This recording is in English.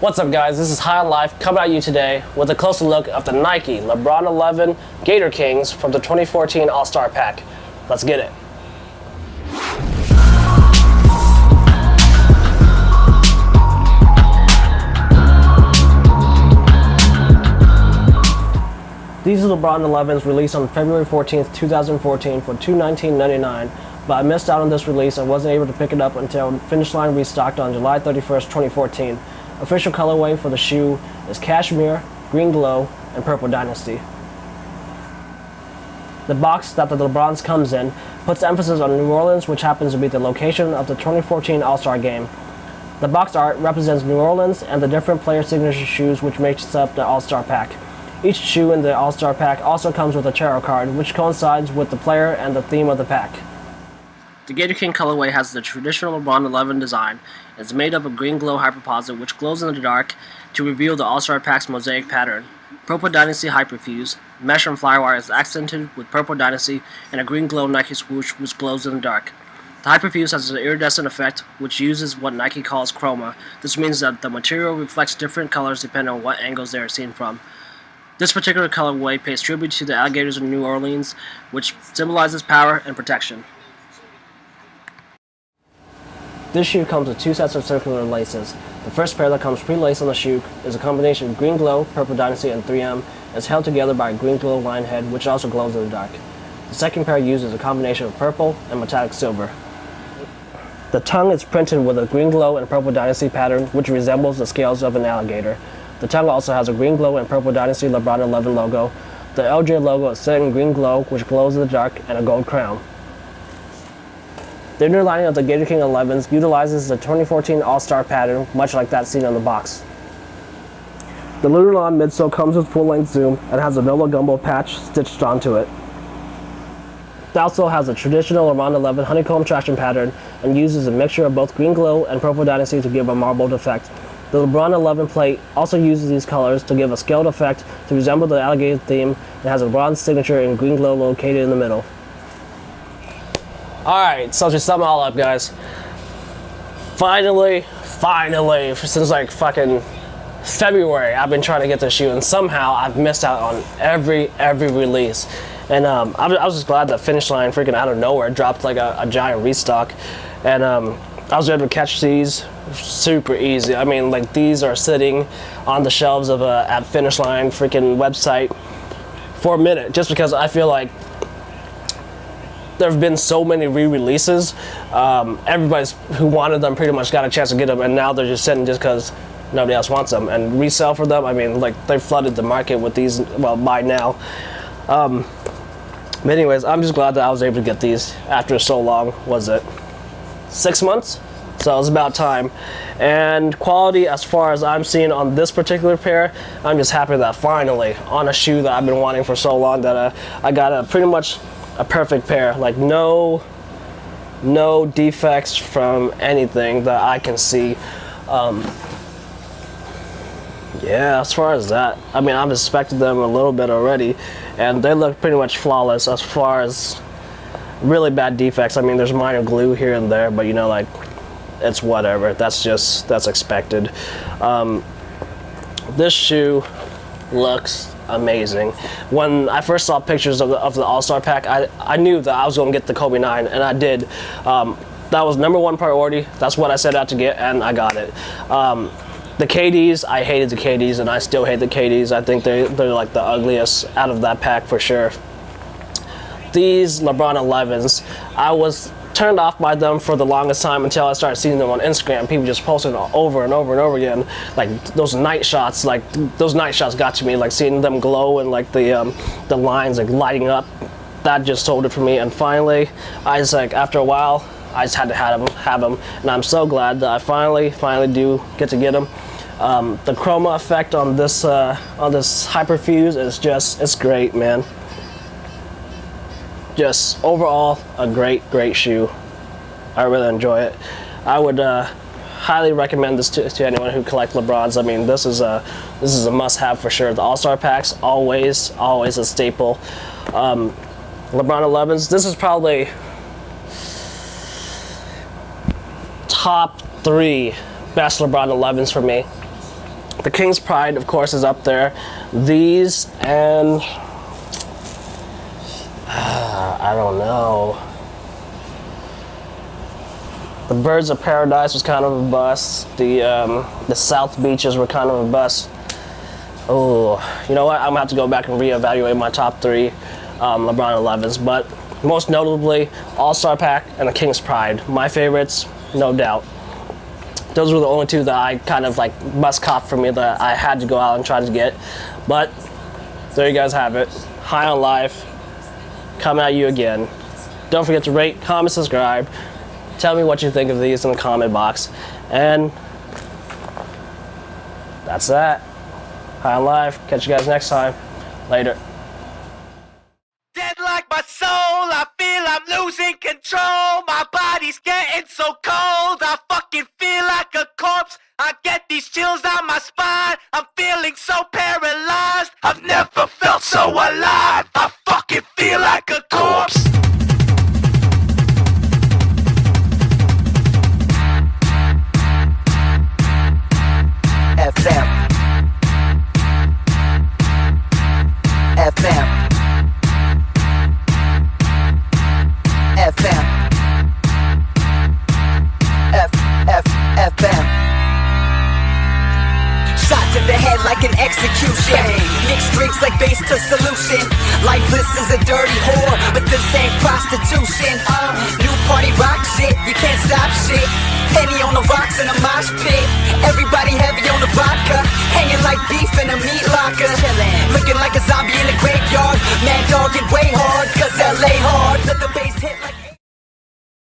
What's up guys, this is High Life coming at you today with a closer look of the Nike LeBron 11 Gator Kings from the 2014 All-Star Pack. Let's get it. These are LeBron 11s released on February 14th, 2014 for $219.99, but I missed out on this release and wasn't able to pick it up until Finish Line restocked on July 31st, 2014. Official colorway for the shoe is Cashmere, Green Glow, and Purple Dynasty. The box that the LeBrons comes in puts emphasis on New Orleans, which happens to be the location of the 2014 All-Star Game. The box art represents New Orleans and the different player signature shoes which makes up the All-Star pack. Each shoe in the All-Star pack also comes with a tarot card, which coincides with the player and the theme of the pack. The Gator King colorway has the traditional LeBron 11 design. It's made up of green glow hyperposite, which glows in the dark to reveal the All-Star pack's mosaic pattern. Purple Dynasty Hyperfuse, mesh and flywire is accented with Purple Dynasty and a green glow Nike swoosh which glows in the dark. The Hyperfuse has an iridescent effect which uses what Nike calls chroma. This means that the material reflects different colors depending on what angles they are seen from. This particular colorway pays tribute to the alligators of New Orleans, which symbolizes power and protection. This shoe comes with two sets of circular laces. The first pair that comes pre-laced on the shoe is a combination of Green Glow, Purple Dynasty, and 3M. It's held together by a Green Glow line head, which also glows in the dark. The second pair uses a combination of purple and metallic silver. The tongue is printed with a Green Glow and Purple Dynasty pattern, which resembles the scales of an alligator. The tongue also has a green glow and purple Dynasty LeBron 11 logo. The LJ logo is set in green glow, which glows in the dark, and a gold crown. The inner lining of the Gator King 11s utilizes the 2014 All-Star pattern, much like that seen on the box. The Lunarlon midsole comes with full-length zoom and has a Nola Gumbo patch stitched onto it. The outsole has a traditional LeBron 11 honeycomb traction pattern and uses a mixture of both green glow and purple dynasty to give a marbled effect. The LeBron 11 plate also uses these colors to give a scaled effect to resemble the alligator theme and has a LeBron signature in green glow located in the middle. Alright, so to sum all up guys, finally, finally, since like fucking February, I've been trying to get this shoe and somehow I've missed out on every, every release. And um, I, was just glad that Finish Line freaking out of nowhere dropped like a, a giant restock. And um, I was able to catch these super easy. I mean, like these are sitting on the shelves of a at Finish Line freaking website for a minute, just because I feel like there have been so many re-releases. Um, who wanted them pretty much got a chance to get them, and now they're just sitting just because nobody else wants them. And resell for them, I mean, like they flooded the market with these. Well, by now. Um, but anyways, I'm just glad that I was able to get these after so long. Was it six months? So it was about time. And quality, as far as I'm seeing on this particular pair, I'm just happy that finally, on a shoe that I've been wanting for so long, that uh, I got a pretty much a perfect pair. Like no, no defects from anything that I can see. Um, yeah, as far as that, I mean, I've inspected them a little bit already, and they look pretty much flawless as far as really bad defects. I mean, there's minor glue here and there, but you know, like, it's whatever. That's just, that's expected. Um, this shoe looks amazing. When I first saw pictures of the, of the All-Star pack, I, I knew that I was going to get the Kobe 9, and I did. Um, that was number one priority. That's what I set out to get, and I got it. Um, the KDs, I hated the KDs, and I still hate the KDs. I think they, they're like the ugliest out of that pack for sure. These LeBron 11s, I was turned off by them for the longest time until I started seeing them on Instagram. People just posting over and over and over again, like those night shots. Like those night shots got to me, like seeing them glow and like the um, the lines like lighting up. That just sold it for me. And finally, I just like after a while, I just had to have them, have them, and I'm so glad that I finally, finally do get to get them. Um, the chroma effect on this uh, on this Hyperfuse is just it's great, man. Just overall a great, great shoe. I really enjoy it. I would uh, highly recommend this to, to anyone who collects LeBrons. I mean, this is a this is a must-have for sure. The All-Star packs always, always a staple. Um, LeBron 11s. This is probably top three best LeBron 11s for me. The King's Pride, of course, is up there. These and I don't know. The Birds of Paradise was kind of a bust. The um, the South Beaches were kind of a bust. Oh, you know what? I'm gonna have to go back and reevaluate my top three um, LeBron 11s, but most notably All Star Pack and the King's Pride. My favorites, no doubt. Those were the only two that I kind of like must cop for me that I had to go out and try to get. But there you guys have it. Hai On Life, coming at you again. Don't forget to rate, comment, subscribe. Tell me what you think of these in the comment box. And that's that. Hai On Life. Catch you guys next time. Later. Dead like my soul, I feel I'm losing control. My body's getting so cold, I fucking feel like a corpse. I get these chills my spine, I'm feeling so paralyzed. I've never FM. FM. F F FM. Shot to the head like an execution. Mixed drinks like base to solution. Lifeless is a dirty whore, but this ain't prostitution. Uh, new party rock shit, you can't stop shit. Penny on the rocks in a mosh pit. Everybody heavy on the vodka, hanging like beef in a meat locker. Looking like a zombie in a graveyard. Mad dog and way hard, cause LA hard. Let the bass hit like